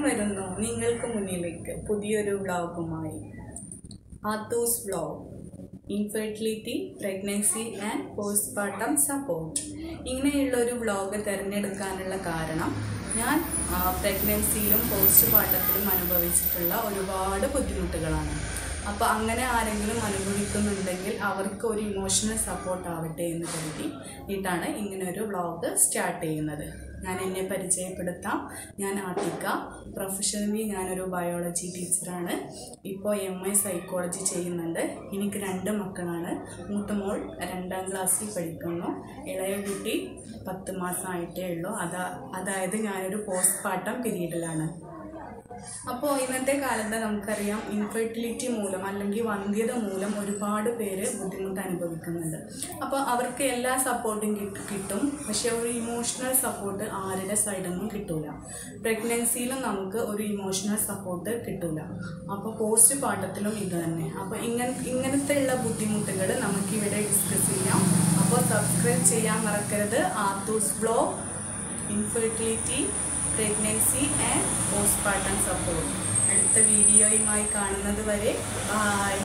വരുന്നു. നിങ്ങൾക്ക് മുന്നിലേക്ക് പുതിയൊരു വ്ളോഗുമായി. Aathus vlog. Infertility pregnancy and postmortem support ഇങ്ങനെയുള്ള ഒരു വ്ളോഗ് തിരഞ്ഞെടുക്കാനുള്ള കാരണം ഞാൻ പ്രഗ്നൻസിയിലും പോസ്റ്റ്മോർട്ടത്തിലും അനുഭവിച്ചിട്ടുള്ള ഒരുപാട് ബുദ്ധിമുട്ടുകളാണ്. അപ്പോൾ അങ്ങനെ ആരെങ്കിലും അനുഭവിക്കുന്നുണ്ടെങ്കിൽ അവർക്ക് ഒരു ഇമോഷണൽ സപ്പോർട്ട് ആവട്ടെ എന്ന് കരുതി ഇട്ടാണ് ഇങ്ങനെ ഒരു വ്ളോഗ് സ്റ്റാർട്ട് ചെയ്യുന്നത്. ഞാൻ എന്നെ പരിചയപ്പെടുത്താം. ഞാൻ ആത്തിക്ക പ്രൊഫഷണലി ഞാനൊരു ബയോളജി ടീച്ചറാണ് ഇപ്പോൾ എം ഐ സൈക്കോളജി ചെയ്യുന്നുണ്ട്. എനിക്ക് രണ്ട് മക്കളാണ്. മൂത്തമോൾ രണ്ടാം ക്ലാസ്സിൽ പഠിക്കുന്നു. ഇളയ കുട്ടി പത്ത് മാസമായിട്ടേ ഉള്ളൂ. അതാ അതായത് ഞാനൊരു പോസ്റ്റ് പാട്ടം പീരീഡിലാണ് അപ്പോൾ ഇന്നത്തെ കാലത്ത് നമുക്കറിയാം ഇൻഫെർട്ടിലിറ്റി മൂലം അല്ലെങ്കിൽ വന്ധ്യത മൂലം ഒരുപാട് പേര് ബുദ്ധിമുട്ട് അനുഭവിക്കുന്നുണ്ട്. അപ്പോൾ അവർക്ക് എല്ലാ സപ്പോർട്ടും കിട്ടും. പക്ഷേ ഒരു ഇമോഷണൽ സപ്പോർട്ട് ആരുടെ സൈഡൊന്നും കിട്ടൂല. പ്രഗ്നൻസിയിലും നമുക്ക് ഒരു ഇമോഷണൽ സപ്പോർട്ട് കിട്ടൂല. അപ്പോൾ പോസ്റ്റ് പാട്ടത്തിലും ഇത് തന്നെ. അപ്പോൾ ഇങ്ങനെ ഇങ്ങനത്തെ ഉള്ള ബുദ്ധിമുട്ടുകൾ നമുക്കിവിടെ ഡിസ്കസ് ചെയ്യാം. അപ്പോൾ സബ്സ്ക്രൈബ് ചെയ്യാൻ മറക്കരുത്. Aarthus blog infertility pregnancy and postmortem support അടുത്ത വീഡിയോയുമായി കാണുന്നത് വരെ ബായ്